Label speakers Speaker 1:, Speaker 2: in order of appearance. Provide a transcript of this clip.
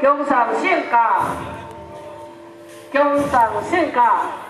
Speaker 1: 共産進化共産進化